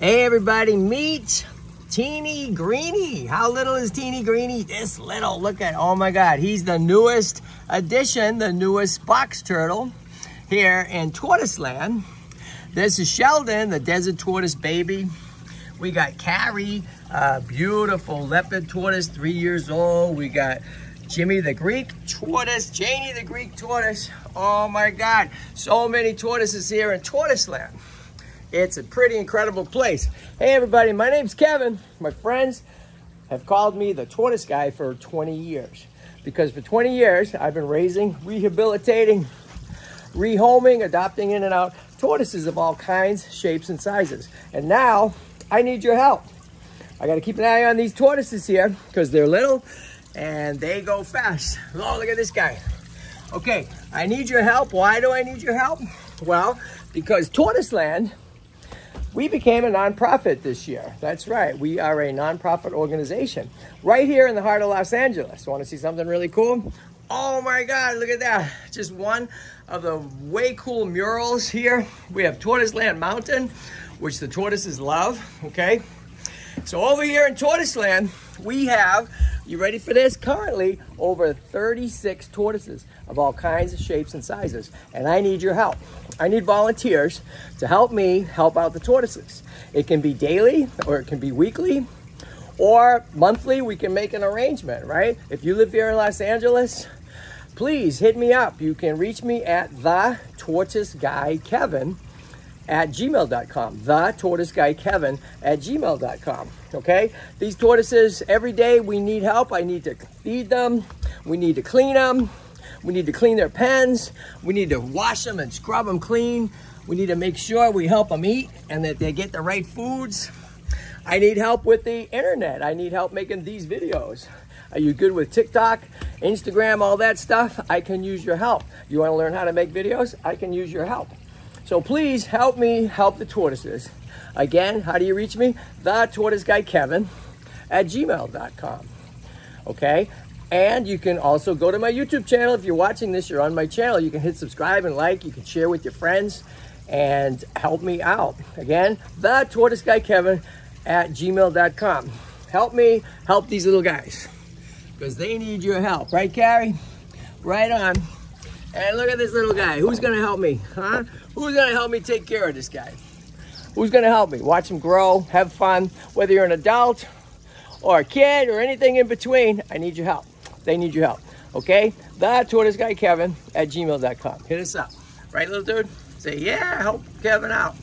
Hey everybody, meet Teeny Greeny. How little is Teeny Greeny? This little, look at, oh my God. He's the newest addition, the newest box turtle here in Tortoise Land. This is Sheldon, the desert tortoise baby. We got Carrie, a beautiful leopard tortoise, three years old. We got Jimmy the Greek tortoise, Janie the Greek tortoise. Oh my God, so many tortoises here in Tortoise Land. It's a pretty incredible place. Hey everybody, my name's Kevin. My friends have called me the tortoise guy for 20 years because for 20 years I've been raising, rehabilitating, rehoming, adopting in and out tortoises of all kinds, shapes, and sizes. And now I need your help. I got to keep an eye on these tortoises here because they're little and they go fast. Oh, look at this guy. Okay, I need your help. Why do I need your help? Well, because Tortoise Land we became a nonprofit this year. That's right. We are a nonprofit organization right here in the heart of Los Angeles. Want to see something really cool? Oh my God, look at that. Just one of the way cool murals here. We have Tortoise Land Mountain, which the tortoises love, okay? So over here in Tortoise Land, we have, you ready for this? Currently, over 36 tortoises of all kinds of shapes and sizes. And I need your help. I need volunteers to help me help out the tortoises. It can be daily or it can be weekly or monthly. We can make an arrangement, right? If you live here in Los Angeles, please hit me up. You can reach me at the tortoise guy Kevin at gmail.com. The tortoise guy Kevin at gmail.com. Okay, these tortoises every day we need help. I need to feed them, we need to clean them, we need to clean their pens. We need to wash them and scrub them clean. We need to make sure we help them eat and that they get the right foods. I need help with the internet. I need help making these videos. Are you good with TikTok, Instagram, all that stuff? I can use your help. You want to learn how to make videos? I can use your help. So please help me help the tortoises. Again, how do you reach me? The tortoise guy Kevin at gmail.com. Okay, and you can also go to my YouTube channel. If you're watching this, you're on my channel. You can hit subscribe and like. You can share with your friends and help me out. Again, the tortoise guy Kevin at gmail.com. Help me help these little guys because they need your help. Right, Carrie? Right on. And look at this little guy. Who's going to help me? Huh? Who's going to help me take care of this guy? Who's going to help me? Watch him grow, have fun. Whether you're an adult or a kid or anything in between, I need your help. They need your help. Okay? The tortoise guy Kevin at gmail.com. Hit us up. Right, little dude? Say, yeah, help Kevin out.